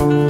Thank you.